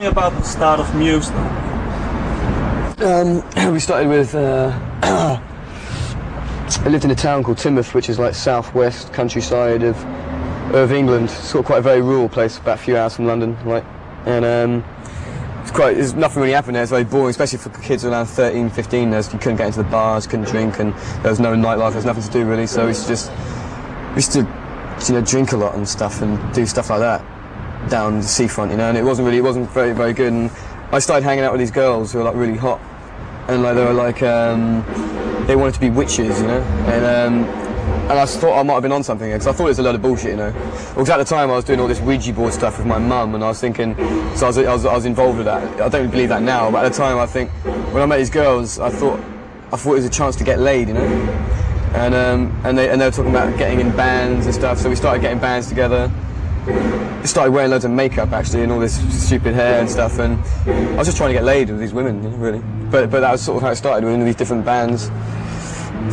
about the start of Muse Um, we started with. Uh, I lived in a town called Teignmouth, which is like southwest countryside of of England. It's Sort of quite a very rural place, about a few hours from London, right? And um, it's quite. There's nothing really happening there. It's very boring, especially for kids around 13, 15. There's, you couldn't get into the bars, couldn't drink, and there was no nightlife. There's nothing to do really. So we used to just we used to you know drink a lot and stuff and do stuff like that down the seafront, you know. And it wasn't really, it wasn't very, very good. And I started hanging out with these girls who were like really hot, and like they were like um, they wanted to be witches, you know. And um, and I thought I might have been on something because I thought it was a load of bullshit, you know. Because at the time I was doing all this Ouija board stuff with my mum, and I was thinking, so I was, I was, I was involved with that. I don't believe that now, but at the time I think when I met these girls, I thought I thought it was a chance to get laid, you know. And um, and they and they were talking about getting in bands and stuff, so we started getting bands together started wearing loads of makeup actually and all this stupid hair and stuff and I was just trying to get laid with these women you know, really. But but that was sort of how it started we were in these different bands.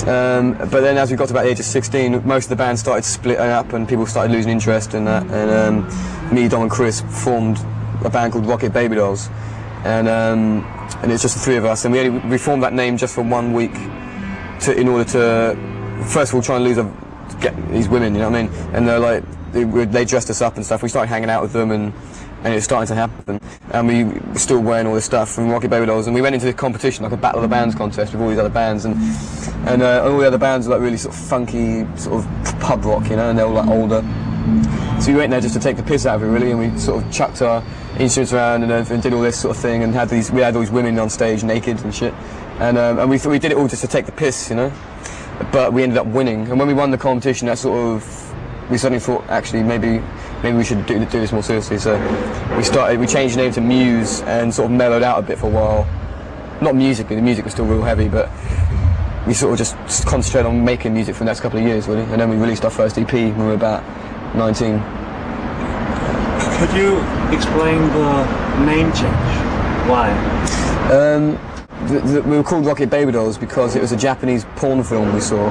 Um, but then as we got to about the age of 16 most of the bands started splitting up and people started losing interest in that and um, me Dom and Chris formed a band called Rocket Baby Dolls. And um, and it's just the three of us and we only we formed that name just for one week to in order to first of all try and lose a, get these women you know what I mean? And they're like they, they dressed us up and stuff. We started hanging out with them and and it was starting to happen. And we were still wearing all this stuff from Rocket Baby Dolls, and we went into the competition, like a Battle of the Bands contest with all these other bands, and and uh, all the other bands were like really sort of funky, sort of pub rock, you know, and they were like older. So we went there just to take the piss out of it, really, and we sort of chucked our instruments around and, uh, and did all this sort of thing, and had these, we had all these women on stage naked and shit, and um, and we we did it all just to take the piss, you know. But we ended up winning, and when we won the competition, that sort of we suddenly thought actually maybe maybe we should do, do this more seriously. So we started we changed the name to Muse and sort of mellowed out a bit for a while. Not musically, the music was still real heavy, but we sort of just concentrated on making music for the next couple of years really. And then we released our first EP when we were about 19. Could you explain the name change? Why? Um, the, the, we were called Rocket Baby Dolls because it was a Japanese porn film we saw,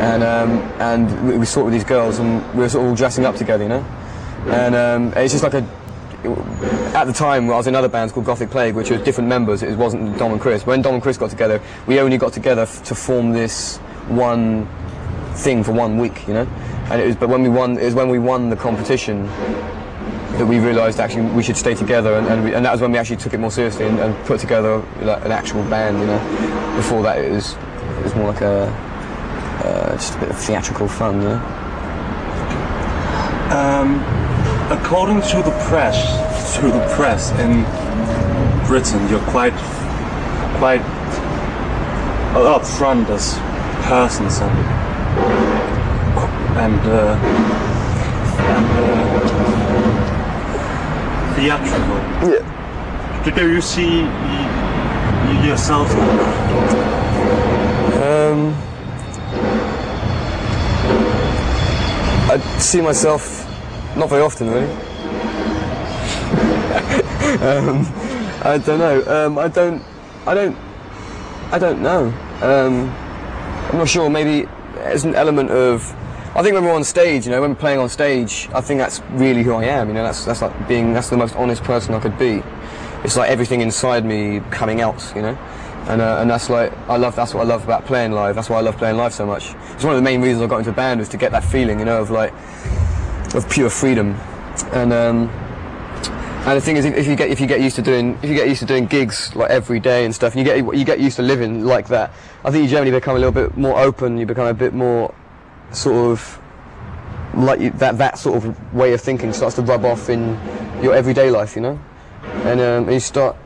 and um, and we, we, saw it with these girls, and we were sort of all dressing up together, you know. And um, it's just like a. At the time, I was in other bands called Gothic Plague, which was different members. It wasn't Dom and Chris. When Dom and Chris got together, we only got together to form this one thing for one week, you know. And it was, but when we won, it was when we won the competition that we realised actually we should stay together, and, and, we, and, that was when we actually took it more seriously and, and put together like, an actual band. You know, before that it was it was more like a uh, just a bit of theatrical fun. You know? um, according to the press, to the press in Britain, you're quite quite upfront as persons and and. Uh, and uh, theatrical. Yeah. Do you see yourself? Um, I see myself not very often, really. um, I don't know. Um, I don't. I don't. I don't know. Um, I'm not sure. Maybe there's an element of I think when we're on stage, you know, when we're playing on stage, I think that's really who I am. You know, that's that's like being that's the most honest person I could be. It's like everything inside me coming out. You know, and uh, and that's like I love that's what I love about playing live. That's why I love playing live so much. It's one of the main reasons I got into band was to get that feeling, you know, of like of pure freedom. And um, and the thing is, if you get if you get used to doing if you get used to doing gigs like every day and stuff, and you get you get used to living like that, I think you generally become a little bit more open. You become a bit more sort of like that that sort of way of thinking starts to rub off in your everyday life, you know, and um, you start.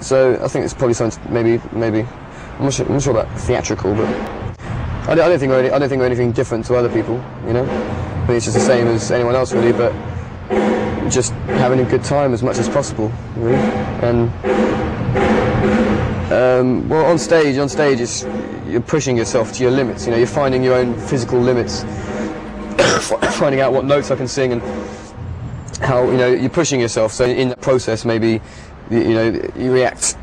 So I think it's probably something maybe maybe I'm not sure, I'm not sure about theatrical, but I don't, I don't think I don't think we're anything different to other people, you know. I think it's just the same as anyone else really, but just having a good time as much as possible, really, and. Um, well, on stage, on stage, it's, you're pushing yourself to your limits. You know, you're finding your own physical limits, finding out what notes I can sing, and how you know you're pushing yourself. So in that process, maybe you, you know you react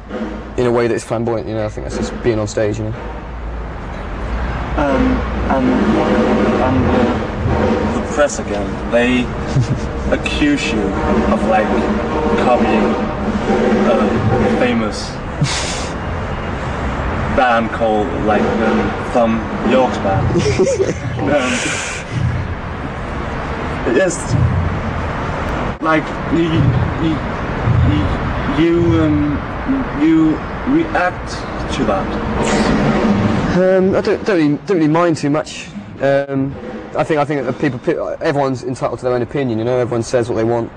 in a way that's flamboyant. You know, I think that's just being on stage. You know. Um, and and the press again, they accuse you of like copying famous band called like um, Thom Yorke's band. um, yes, like you, you, you, um, you react to that. Um, I don't, don't, really, don't really mind too much. Um, I think I think that people, pe- everyone's entitled to their own opinion. You know, everyone says what they want.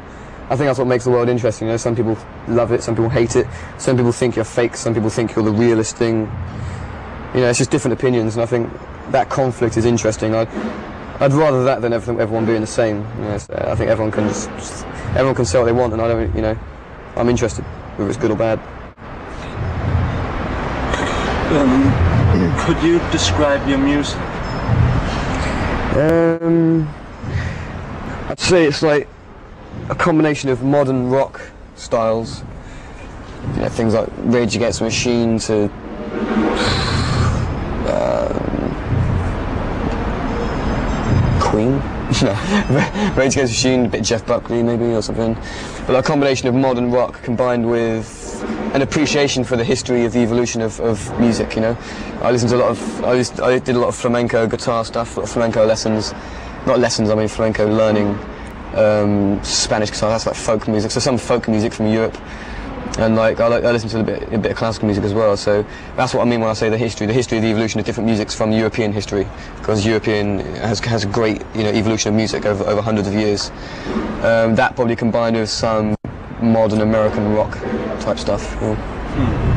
I think that's what makes the world interesting. You know, some people love it, some people hate it, some people think you're fake, some people think you're the realest thing. You know, it's just different opinions, and I think that conflict is interesting. I'd, I'd rather that than everything, everyone being the same. You know, so I think everyone can just, just everyone can say what they want, and I don't, you know, I'm interested whether it's good or bad. Um, could you describe your music? Um, I'd say it's like a combination of modern rock styles. You know, things like Rage Against the Machine to um, Queen. Rage Against the Machine, a bit Jeff Buckley maybe or something. But a combination of modern rock combined with an appreciation for the history of the evolution of, of music. You know, I listened to a lot of I, used, I did a lot of flamenco guitar stuff, a lot of flamenco lessons. Not lessons, I mean flamenco learning um, Spanish guitar. That's like folk music. So some folk music from Europe, and like I, like, I listen to a bit, a bit of classical music as well. So that's what I mean when I say the history, the history of the evolution of different musics from European history, because European has has a great you know evolution of music over over hundreds of years. Um, that probably combined with some modern American rock type stuff. yeah.